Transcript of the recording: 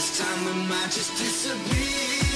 This time I might just disappear